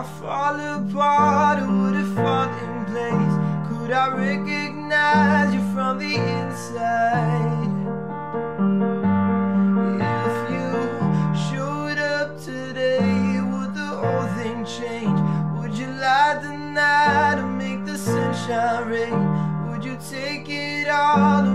I fall apart, would it fall in place? Could I recognize you from the inside? If you showed up today, would the whole thing change? Would you light the night and make the sunshine rain? Would you take it all?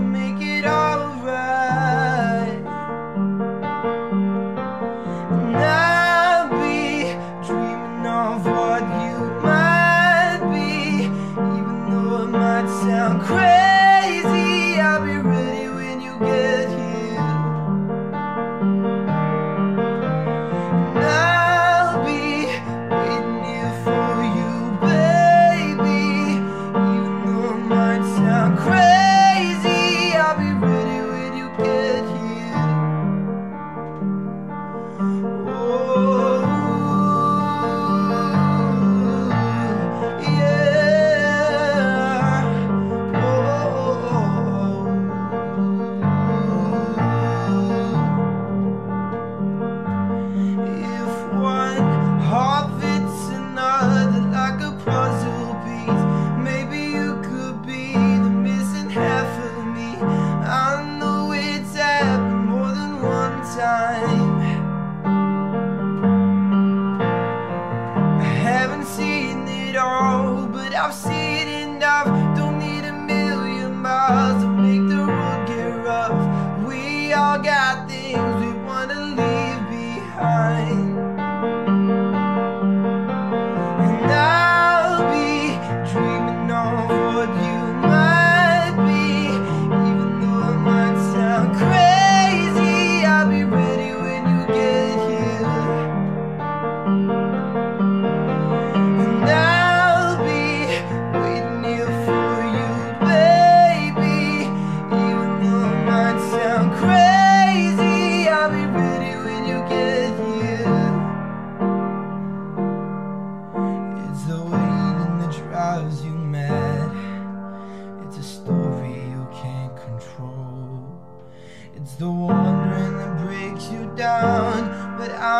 it all, but I've seen enough. Don't need a million miles to make the road get rough. We all got this.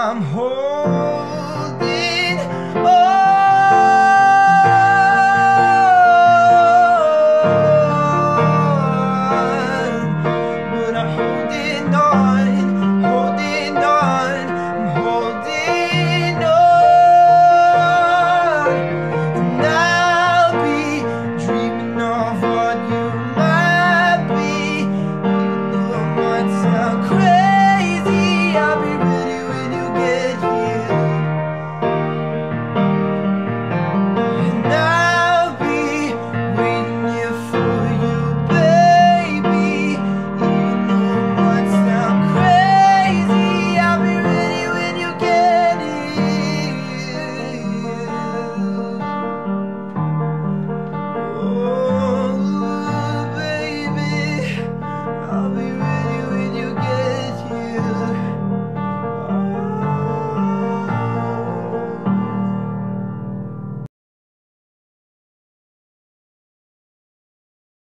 I'm home.